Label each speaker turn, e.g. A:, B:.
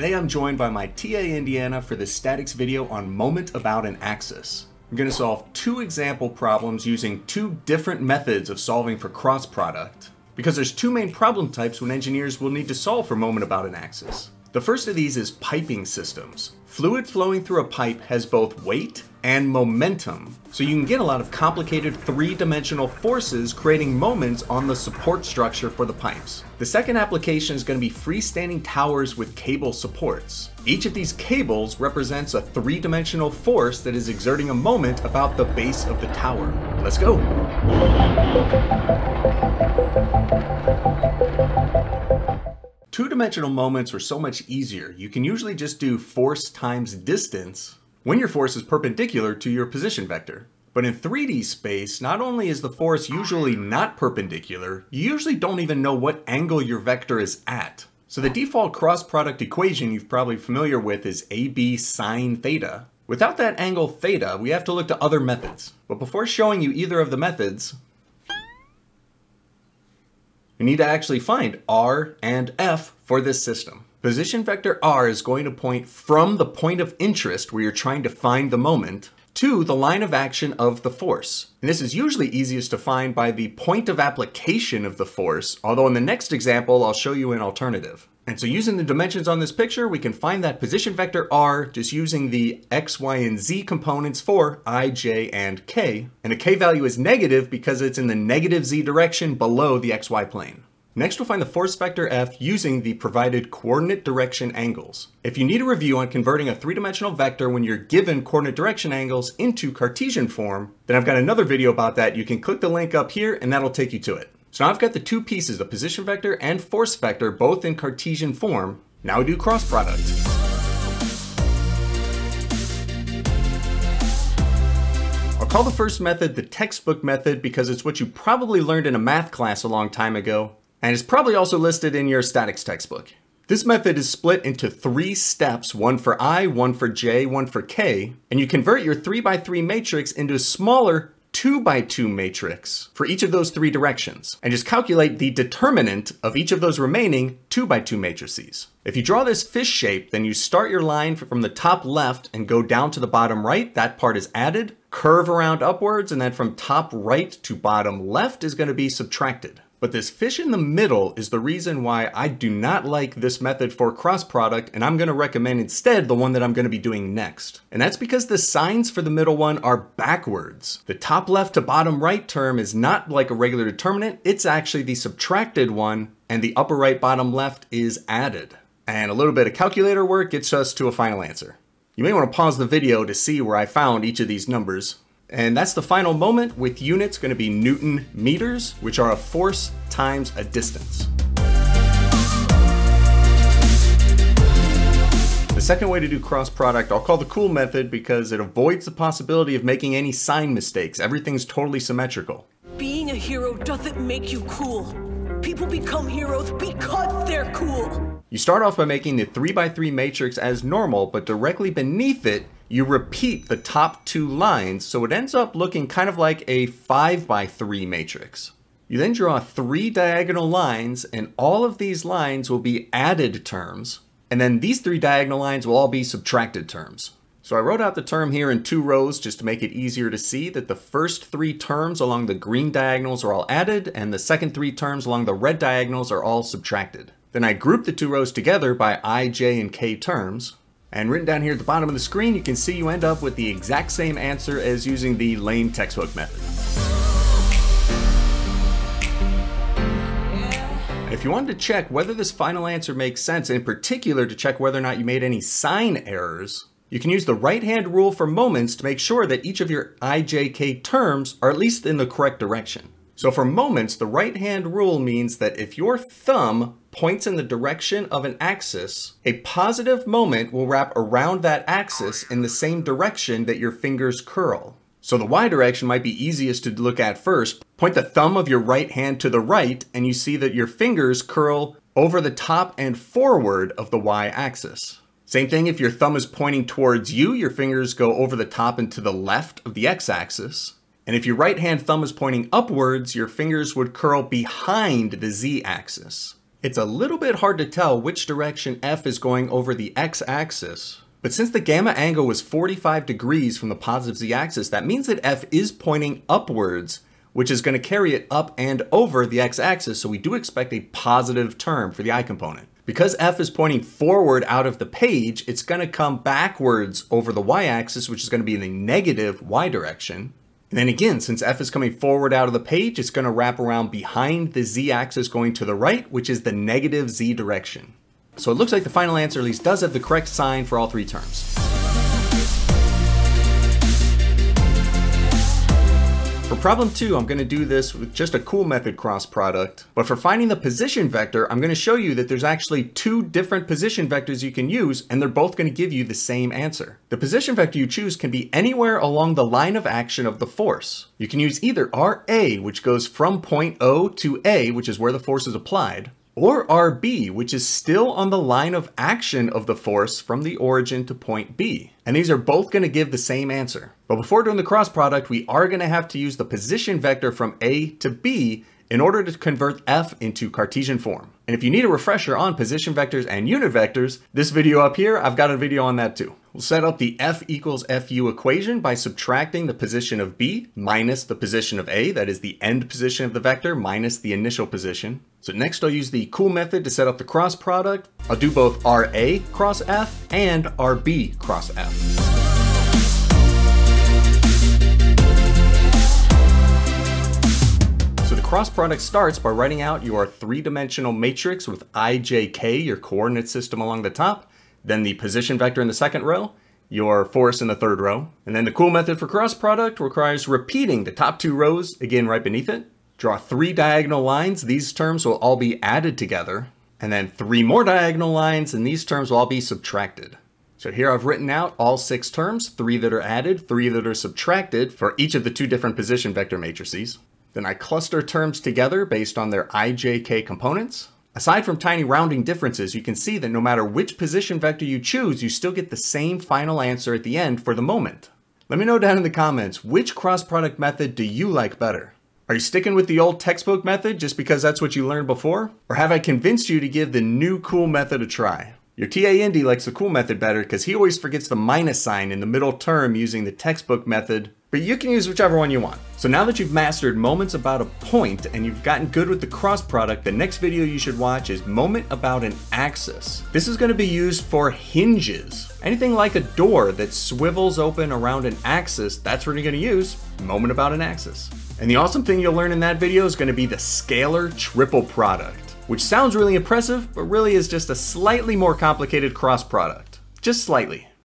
A: Today I'm joined by my TA Indiana for this statics video on moment about an axis. I'm going to solve two example problems using two different methods of solving for cross product, because there's two main problem types when engineers will need to solve for moment about an axis. The first of these is piping systems. Fluid flowing through a pipe has both weight and momentum, so you can get a lot of complicated three-dimensional forces creating moments on the support structure for the pipes. The second application is going to be freestanding towers with cable supports. Each of these cables represents a three-dimensional force that is exerting a moment about the base of the tower. Let's go! Two-dimensional moments are so much easier. You can usually just do force times distance when your force is perpendicular to your position vector. But in 3D space, not only is the force usually not perpendicular, you usually don't even know what angle your vector is at. So the default cross product equation you're probably familiar with is AB sine theta. Without that angle theta, we have to look to other methods. But before showing you either of the methods, we need to actually find r and f for this system. Position vector r is going to point from the point of interest where you're trying to find the moment to the line of action of the force. And this is usually easiest to find by the point of application of the force, although in the next example I'll show you an alternative. And so using the dimensions on this picture, we can find that position vector r just using the x, y, and z components for i, j, and k. And the k value is negative because it's in the negative z direction below the xy plane. Next, we'll find the force vector F using the provided coordinate direction angles. If you need a review on converting a three-dimensional vector when you're given coordinate direction angles into Cartesian form, then I've got another video about that. You can click the link up here and that'll take you to it. So now I've got the two pieces, the position vector and force vector, both in Cartesian form. Now we do cross product. I'll call the first method the textbook method because it's what you probably learned in a math class a long time ago, and it's probably also listed in your statics textbook. This method is split into three steps, one for i, one for j, one for k, and you convert your 3 by 3 matrix into a smaller 2 by 2 matrix for each of those three directions, and just calculate the determinant of each of those remaining 2 by 2 matrices. If you draw this fish shape, then you start your line from the top left and go down to the bottom right, that part is added, curve around upwards, and then from top right to bottom left is going to be subtracted. But this fish in the middle is the reason why I do not like this method for cross product and I'm going to recommend instead the one that I'm going to be doing next. And that's because the signs for the middle one are backwards. The top left to bottom right term is not like a regular determinant, it's actually the subtracted one and the upper right bottom left is added. And a little bit of calculator work gets us to a final answer. You may want to pause the video to see where I found each of these numbers. And that's the final moment with units going to be Newton meters, which are a force times a distance. The second way to do cross product, I'll call the cool method because it avoids the possibility of making any sign mistakes. Everything's totally symmetrical.
B: Being a hero doesn't make you cool. People become heroes because they're cool.
A: You start off by making the 3x3 matrix as normal, but directly beneath it, you repeat the top two lines, so it ends up looking kind of like a 5x3 matrix. You then draw three diagonal lines, and all of these lines will be added terms, and then these three diagonal lines will all be subtracted terms. So I wrote out the term here in two rows just to make it easier to see that the first three terms along the green diagonals are all added, and the second three terms along the red diagonals are all subtracted. Then I grouped the two rows together by i, j, and k terms, and written down here at the bottom of the screen, you can see you end up with the exact same answer as using the Lane textbook method. If you wanted to check whether this final answer makes sense, in particular to check whether or not you made any sign errors, you can use the right-hand rule for moments to make sure that each of your ijk terms are at least in the correct direction. So for moments, the right-hand rule means that if your thumb points in the direction of an axis, a positive moment will wrap around that axis in the same direction that your fingers curl. So the y direction might be easiest to look at first. Point the thumb of your right hand to the right and you see that your fingers curl over the top and forward of the y-axis. Same thing if your thumb is pointing towards you, your fingers go over the top and to the left of the x-axis. And if your right hand thumb is pointing upwards, your fingers would curl behind the z-axis. It's a little bit hard to tell which direction f is going over the x-axis, but since the gamma angle was 45 degrees from the positive z-axis, that means that f is pointing upwards, which is going to carry it up and over the x-axis, so we do expect a positive term for the i component. Because f is pointing forward out of the page, it's going to come backwards over the y-axis, which is going to be in the negative y direction. And then again, since f is coming forward out of the page, it's going to wrap around behind the z-axis going to the right, which is the negative z direction. So it looks like the final answer at least does have the correct sign for all three terms. For problem two, I'm going to do this with just a cool method cross product. But for finding the position vector, I'm going to show you that there's actually two different position vectors you can use, and they're both going to give you the same answer. The position vector you choose can be anywhere along the line of action of the force. You can use either RA, which goes from point O to A, which is where the force is applied, or RB, which is still on the line of action of the force from the origin to point B. And these are both going to give the same answer. But before doing the cross product, we are going to have to use the position vector from A to B in order to convert f into Cartesian form. And if you need a refresher on position vectors and unit vectors, this video up here, I've got a video on that too. We'll set up the f equals fu equation by subtracting the position of b minus the position of a, that is the end position of the vector minus the initial position. So next I'll use the cool method to set up the cross product. I'll do both RA cross f and RB cross f. So, the cross product starts by writing out your three-dimensional matrix with ijk, your coordinate system along the top, then the position vector in the second row, your force in the third row, and then the cool method for cross product requires repeating the top two rows again right beneath it. Draw three diagonal lines, these terms will all be added together, and then three more diagonal lines, and these terms will all be subtracted. So here I've written out all six terms, three that are added, three that are subtracted for each of the two different position vector matrices. Then I cluster terms together based on their ijk components. Aside from tiny rounding differences, you can see that no matter which position vector you choose, you still get the same final answer at the end for the moment. Let me know down in the comments, which cross product method do you like better? Are you sticking with the old textbook method just because that's what you learned before? Or have I convinced you to give the new cool method a try? Your TA Indy likes the cool method better because he always forgets the minus sign in the middle term using the textbook method but you can use whichever one you want. So now that you've mastered moments about a point and you've gotten good with the cross product, the next video you should watch is moment about an axis. This is gonna be used for hinges. Anything like a door that swivels open around an axis, that's what you're gonna use, moment about an axis. And the awesome thing you'll learn in that video is gonna be the scalar triple product, which sounds really impressive, but really is just a slightly more complicated cross product. Just slightly.